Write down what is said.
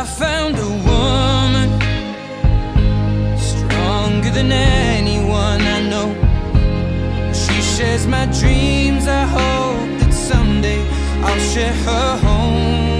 I found a woman stronger than anyone I know. She shares my dreams. I hope that someday I'll share her home.